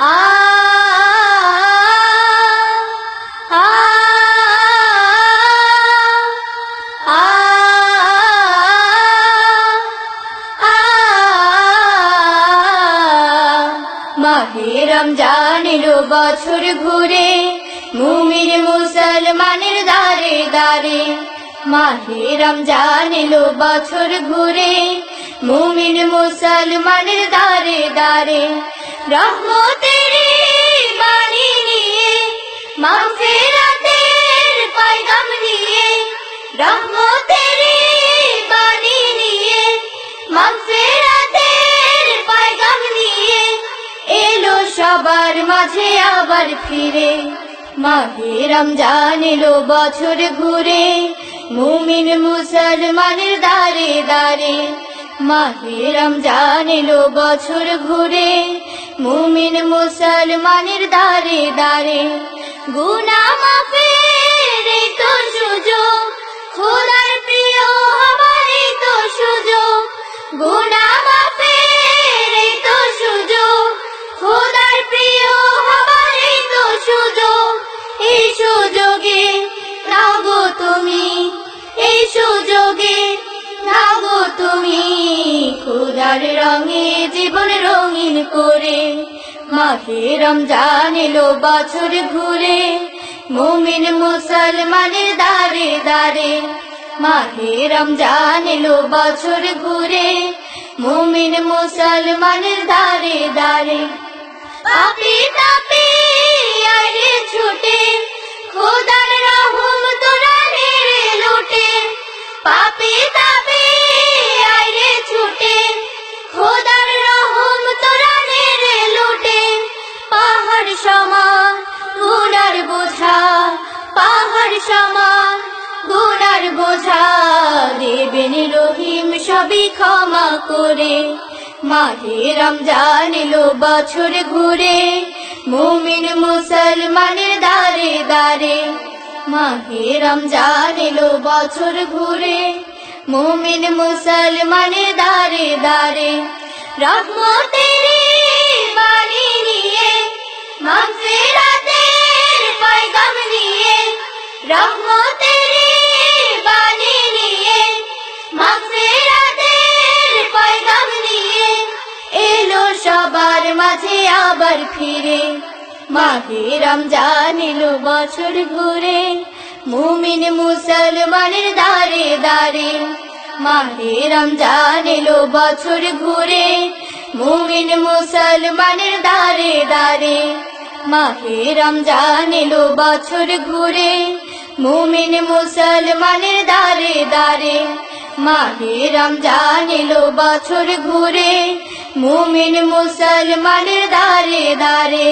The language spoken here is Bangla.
মাহেরম জানিলো বছর ঘুরে মুমির মুসলমানের দারে দারে মাহেরম জানিলো বছর ঘুরে, মুমিন মুসলমানের দারে দারে রহমতের বাণী নিয়ে, মাগফিরাতের এলো সবার মাঝে আবার ফিরে। মাহে রমজান এলো বছর ঘুরে, মুমিন মুসলমানের দারে দারে মাহে রমজান এলো বছর ঘুরে মুমিন মুসলমানের দারে দারে গুনা মাফের তো সুযোগ, খোদার প্রিয় হবার তো সুযোগ। গুনা মাফের তো সুযোগ, খোদার প্রিয় হবার তো সুযোগ। এই সুযোগে নাগো তুমি, এই সুযোগে নাগো তুমি। খোদার রঙে জীবন রঙিন করে। মাহে রমজান এলো বছর ঘুরে, মুমিন মুসলমানের দারে দারে মাহে রমজান এলো বছর ঘুরে, মুমিন মুসলমানের দারে দারে পাপি তাপি আরে ছুটে, খোদার রহম তোরা নেড়ে লুটে। পাপি তাপি সমান গুনার বোঝা, পাহাড় সমান গুনার বোঝা। দেবেন রহিম সবই ক্ষমা করে, মাহে রমজান এলো বছর ঘুরে। মুমিন মুসলমানের দারে দারে মাহে রমজান এলো বছর ঘুরে। মুমিন মুসলমানের দারে দারে রহমতের বাণী নিয়ে মাগফিরাতের পয়গাম নিয়ে, রহমতের বাণী এলো সবার মাঝে আবার ফিরে। মাহে রমজান এলো বছর ঘুরে, মুমিন মুসলমানের দারে দারে মাহে রমজান এলো বছর ঘুরে, মুমিন মুসলমানের দারে দারে মাহে রমজান এলো বছর ঘুরে, মুমিন মুসলমানের দারে দারে মাহে রমজান এলো বছর ঘুরে, মুমিন মুসলমানের দারে দারে